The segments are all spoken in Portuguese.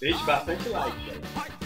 Deixe bastante like.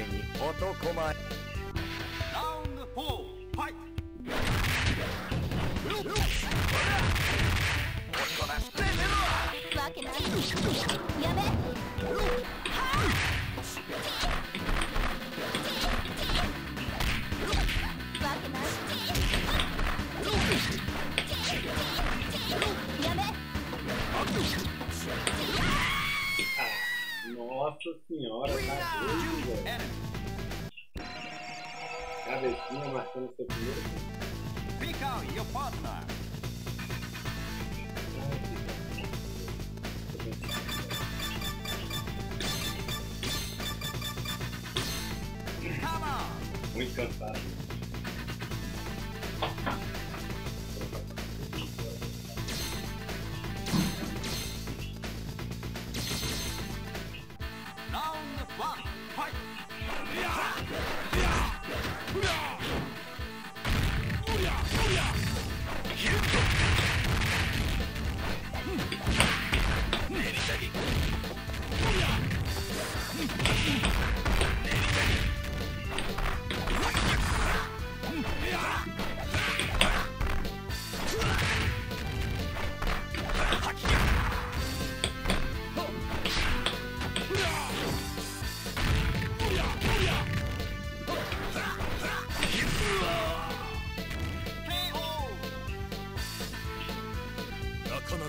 上に男前。わけないやめわけないやめ。Nossa senhora, tá doido, velho. Cabecinha marcando seu primeiro. Pick out your partner. Muito cansado.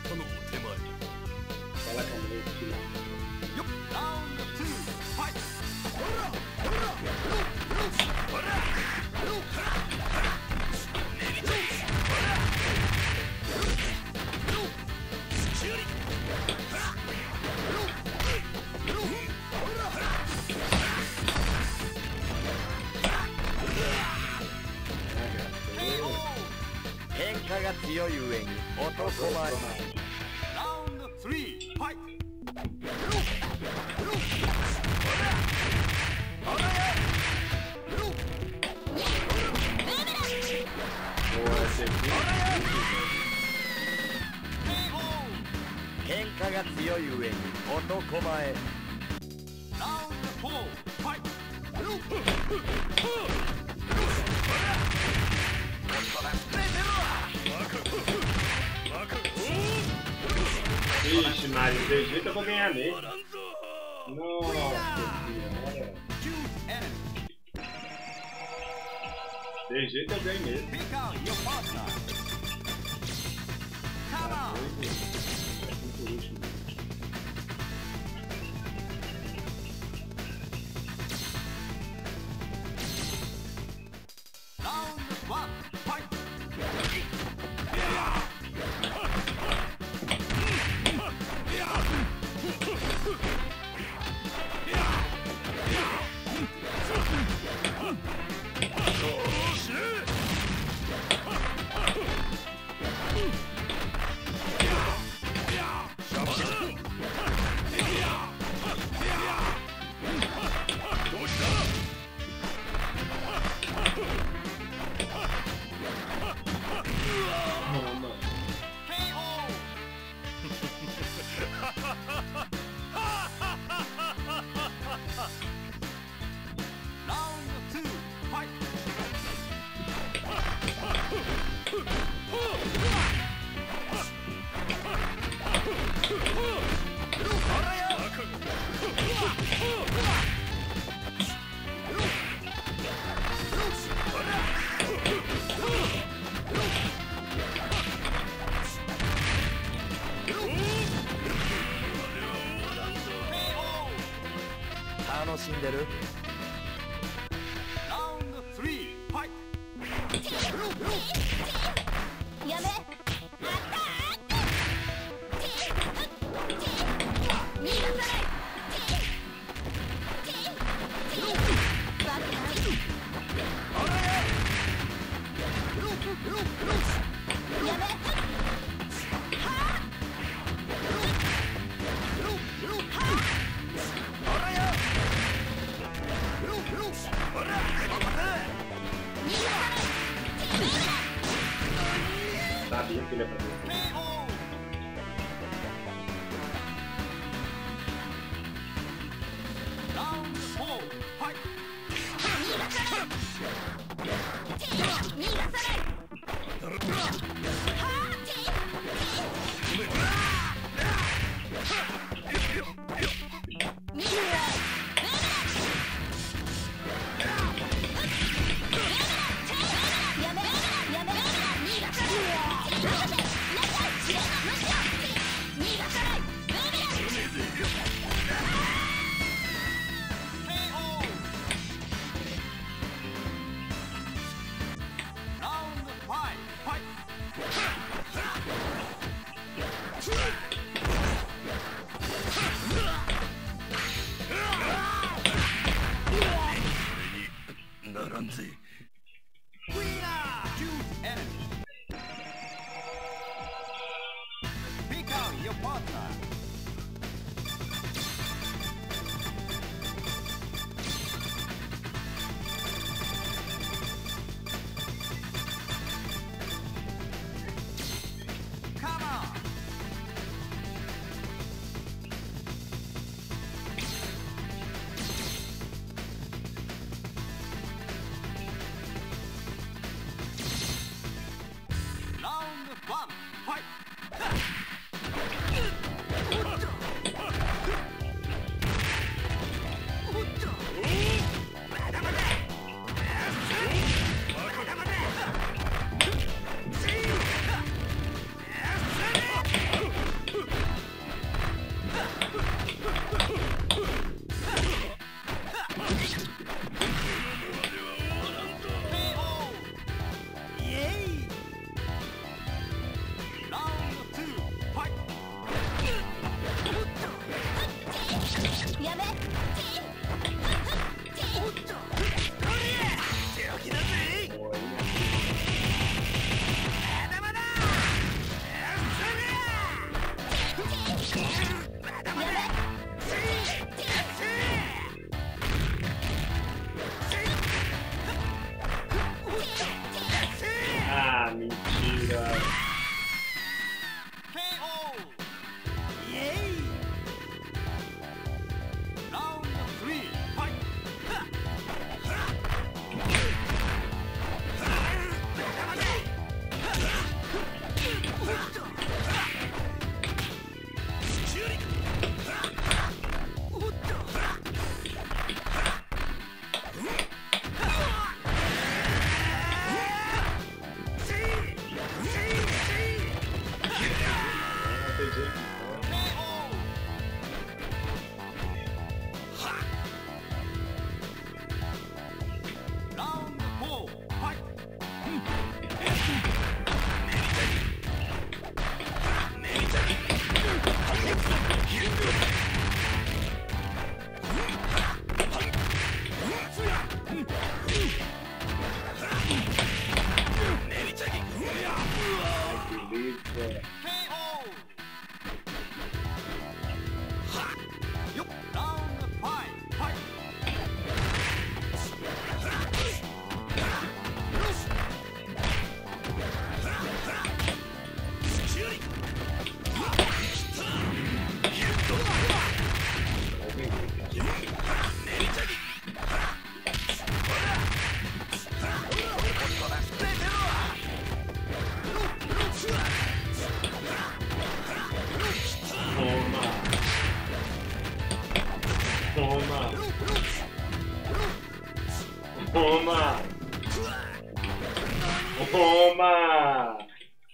たのお手前変化が強い上に男前。強い上に男前 Round four. Fight. バカ Ixi, Mario, de jeito eu vou ganhar nele. おらんぞ Nossa senhora. Choose enemy. De jeito eu ganho nele. Pick out your partner. Come Tá on. doido? Vai vir por ワンファイト Yeah!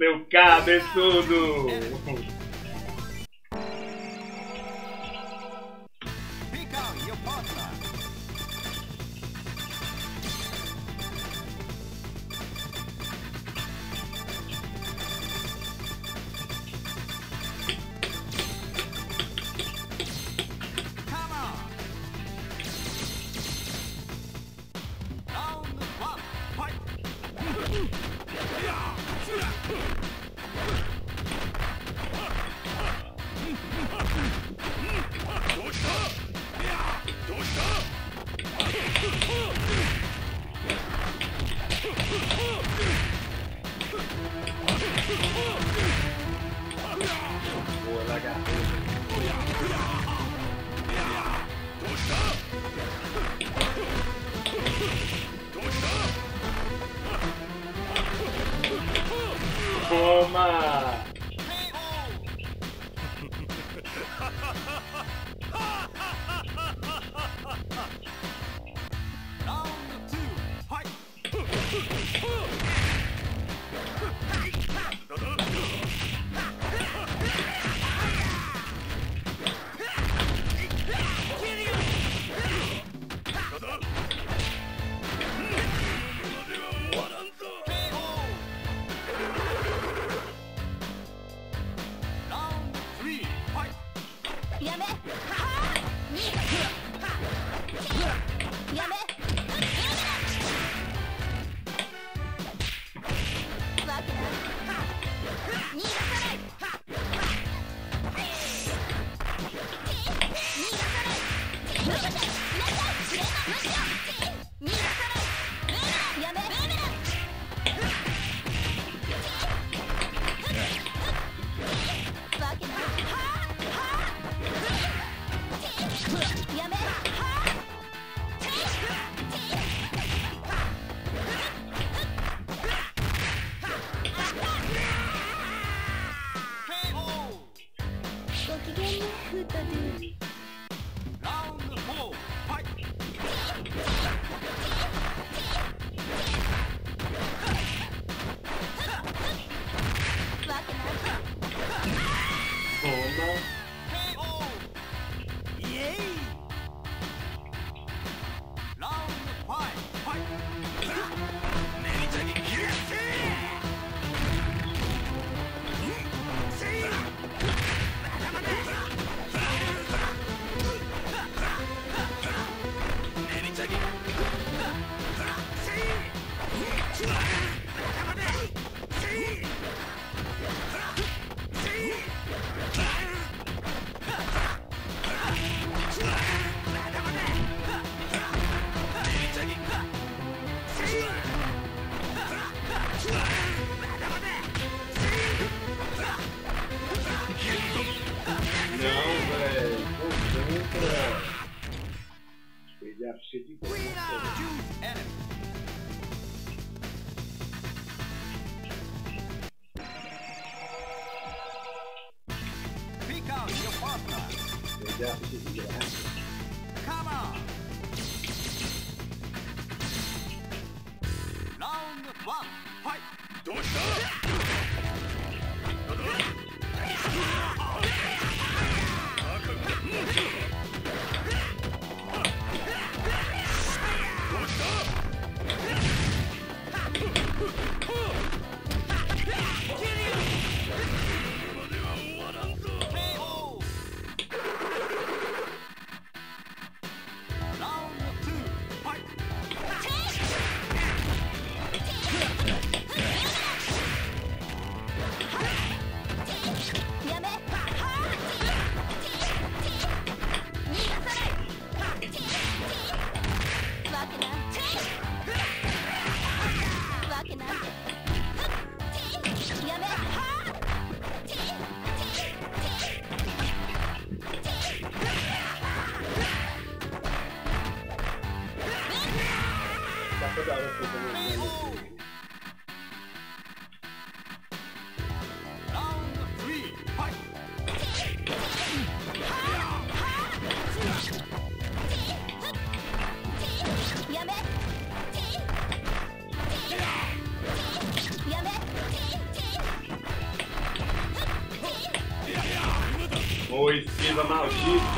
Seu cabeçudo. good that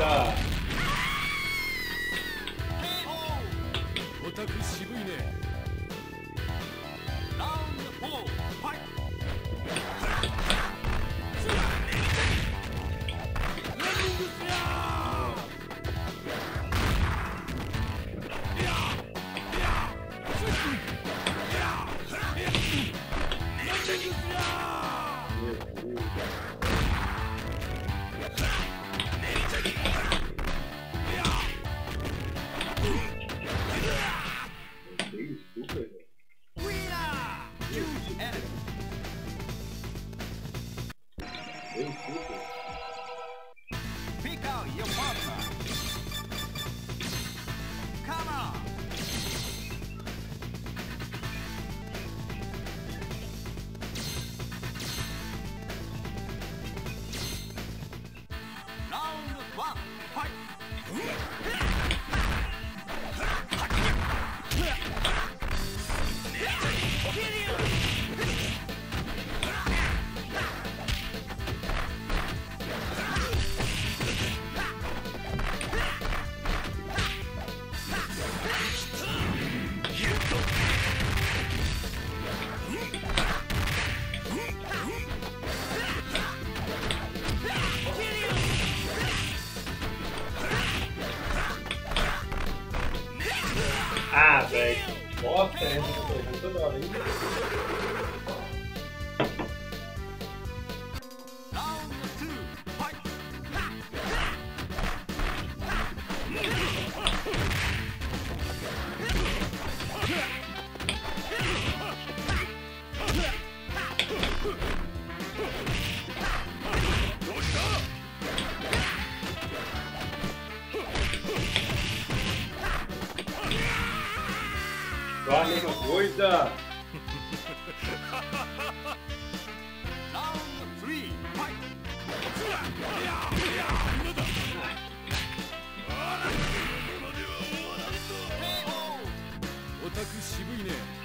した。オタク渋いね。ラウンド4 おでいたオタ渋いね。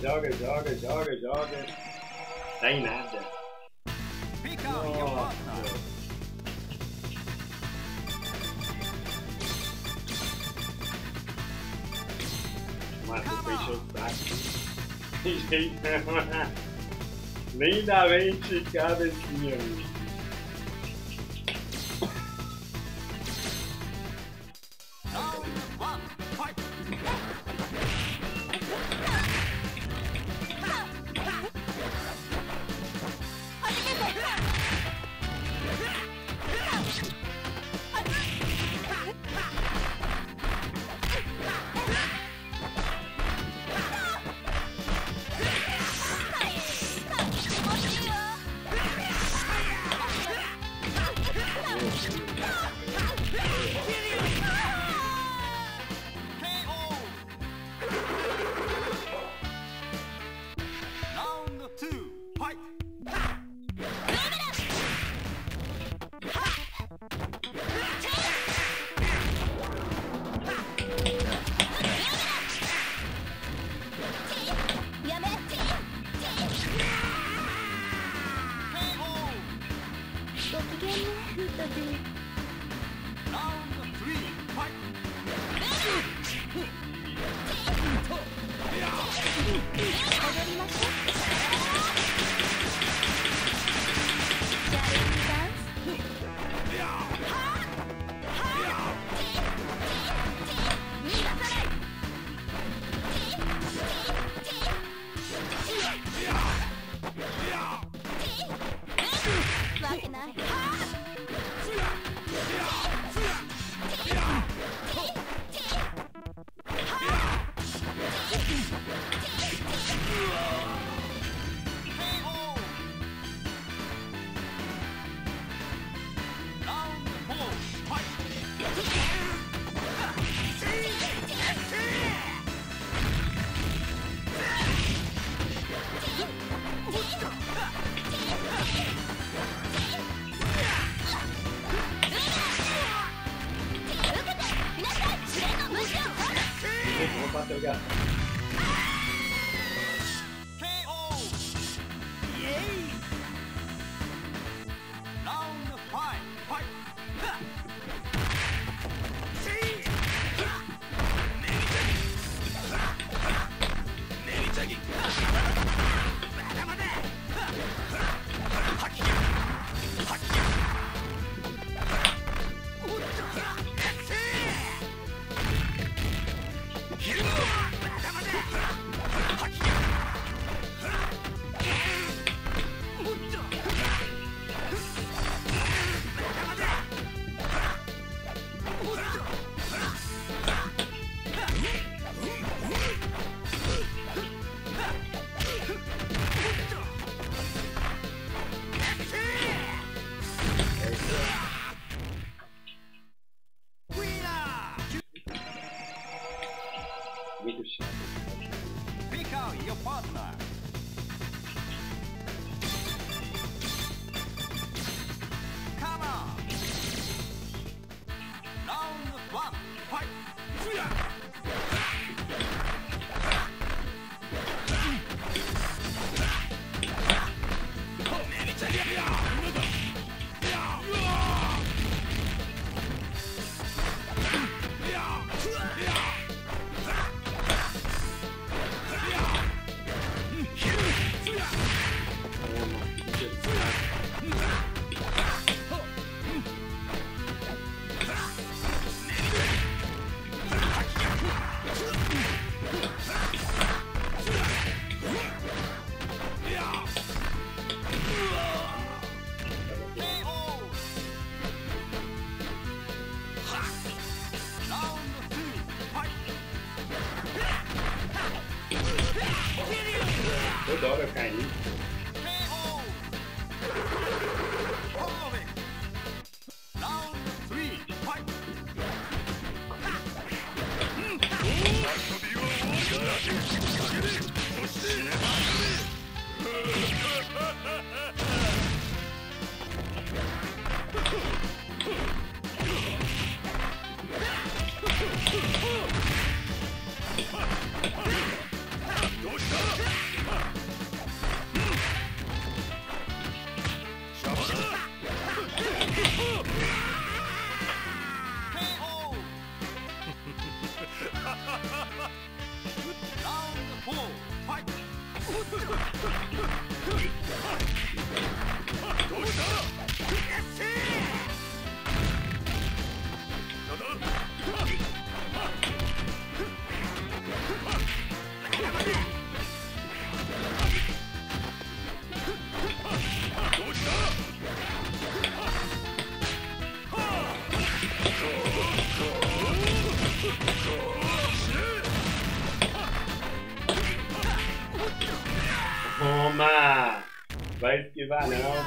joga, joga, joga, joga. Dá em nada. Nossa. Matou, fechou o saco. Jeitão. Né, Nem dá Lindamente esticada assim.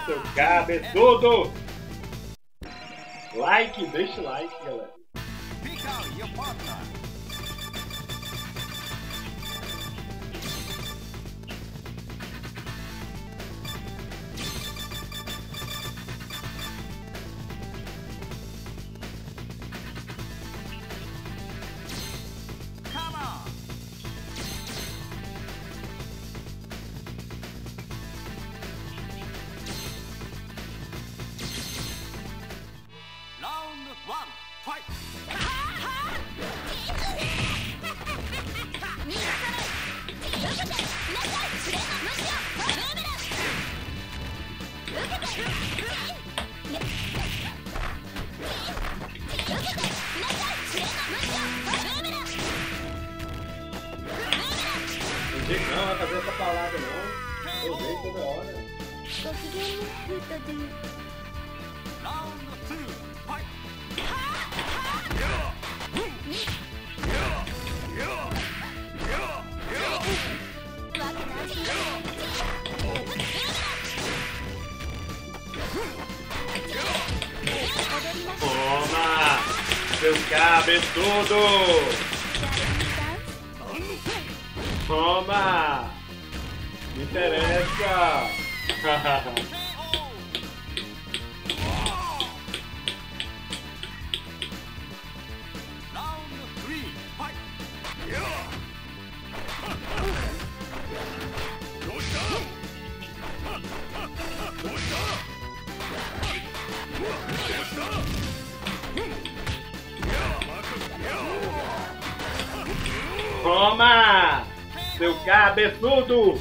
seu cabeçudo! Like, deixa o like. Cabe tudo! Toma! Me interessa! cabeçudo!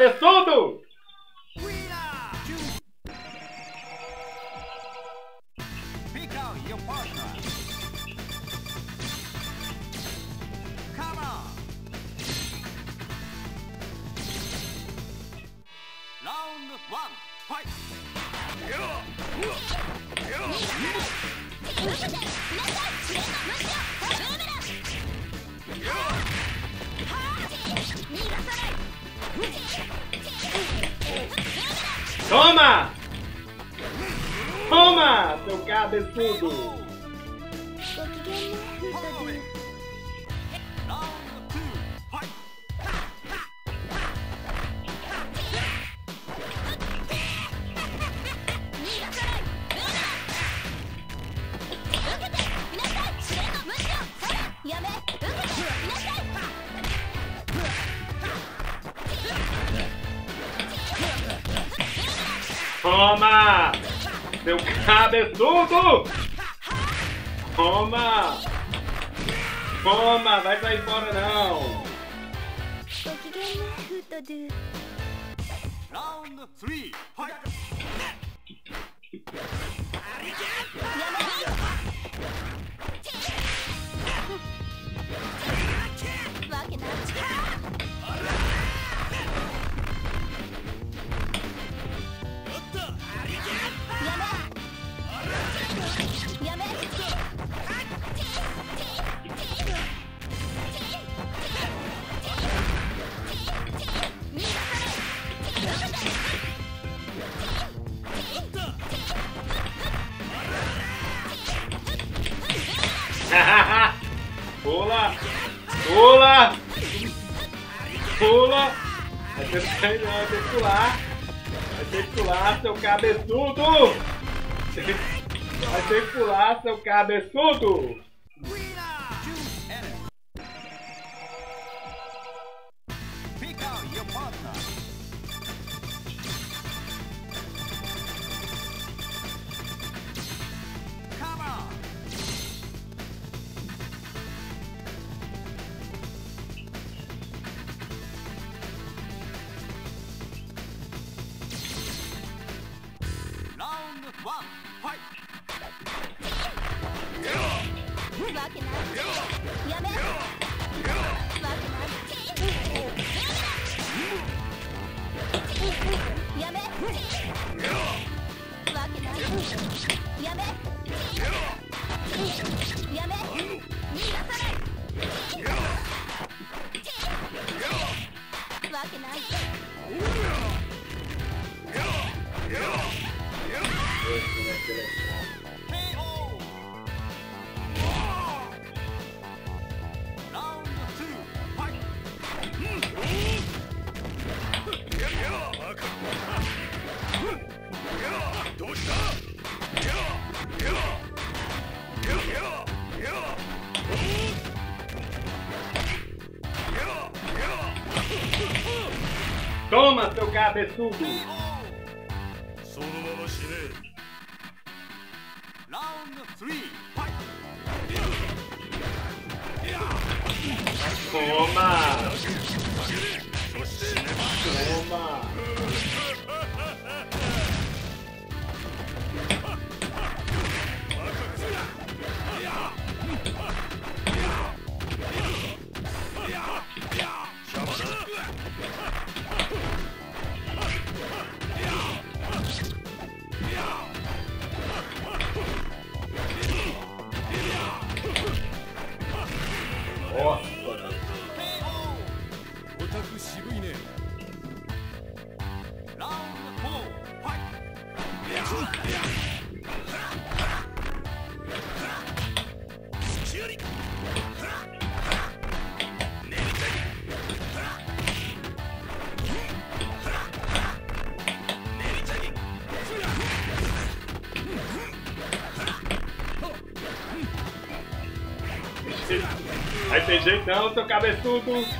cabeçudo! Round Toma! Toma, seu cabeçudo! Toma! Seu cabeçudo! Toma! Toma! Vai sair fora não! Round 3, fight! Vai pular. Vai ter que pular, seu cabeçudo! Vai ter que pular, seu cabeçudo! Toma, seu cabeçudo! Round Toma! Toma! Não, seu cabeçudo!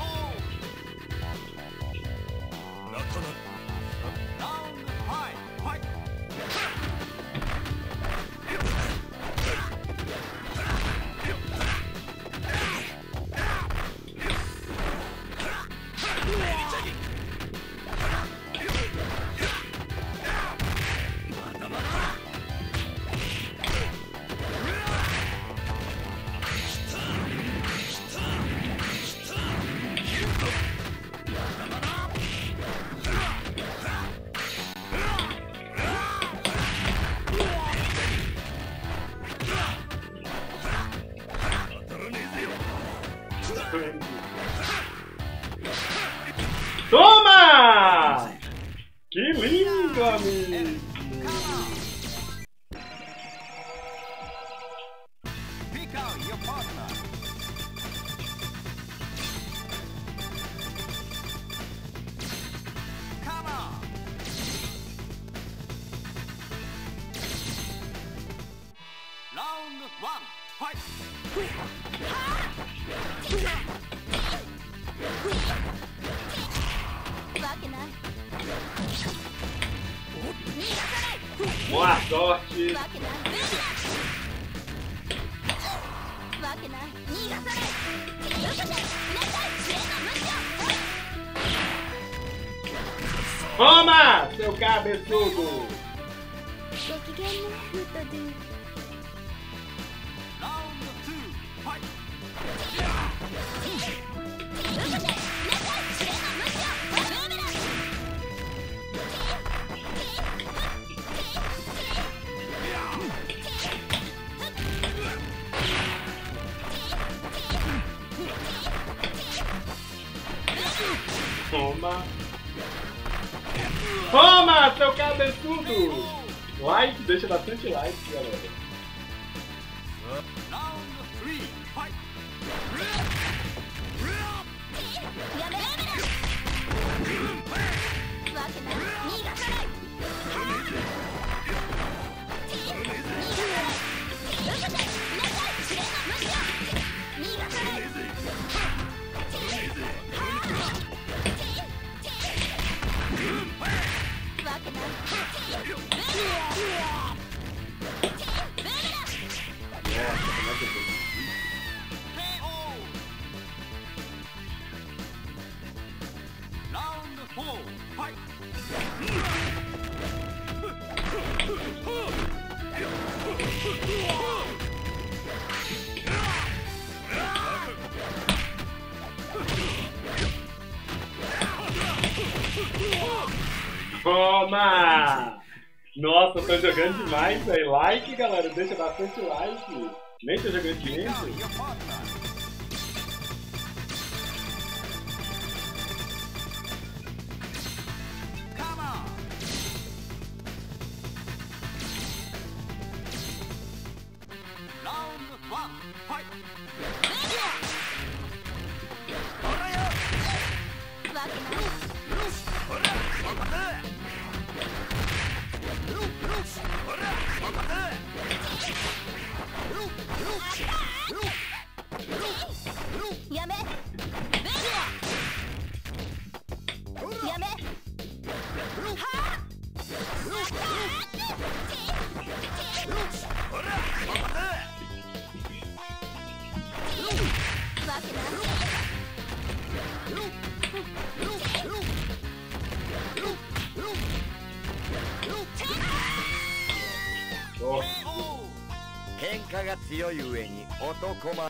é tudo! Like, deixa bastante like, galera. Round Nossa, eu tô jogando demais, velho. Like, galera, deixa bastante like. Nem tô jogando de direito. Round one, fight! Woo! 男前。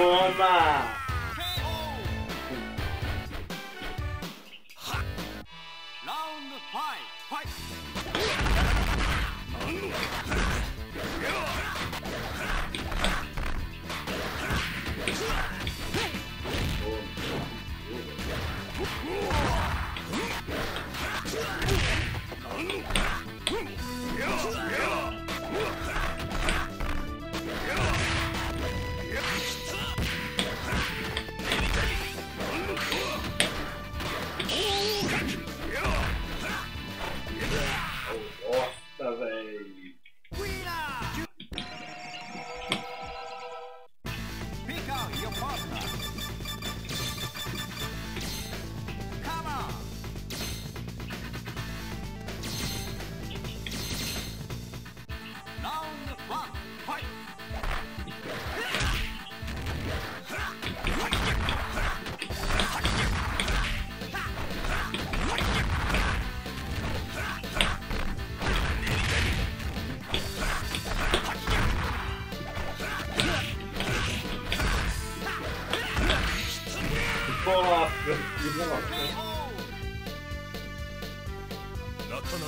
Bomba! かな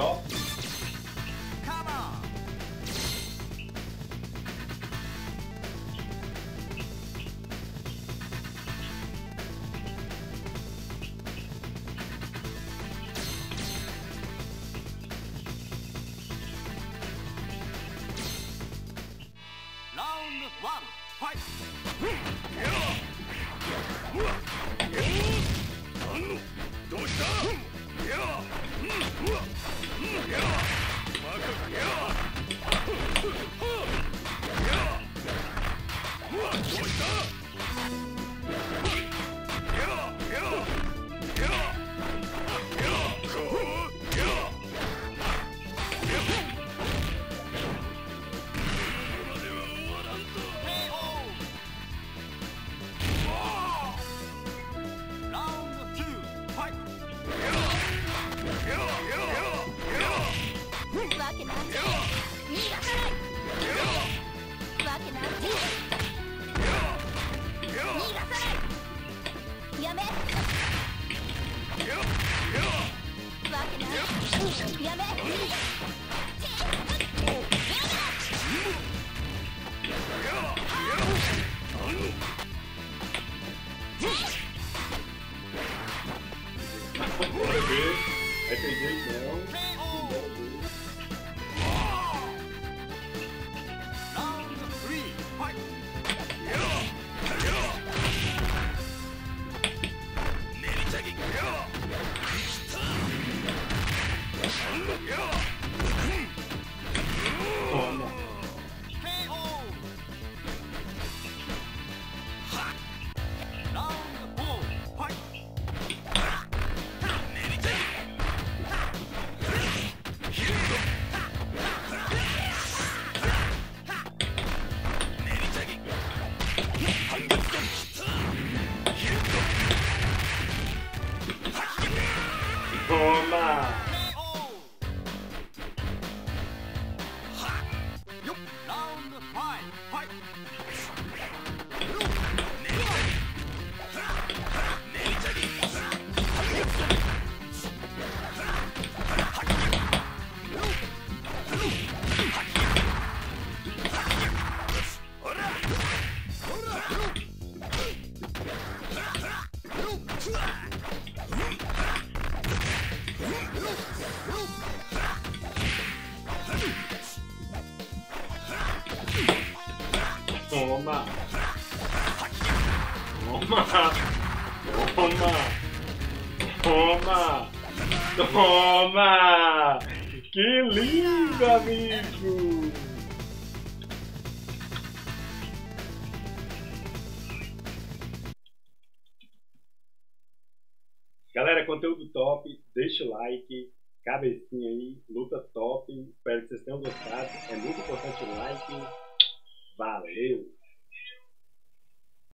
ラウンド1ファイト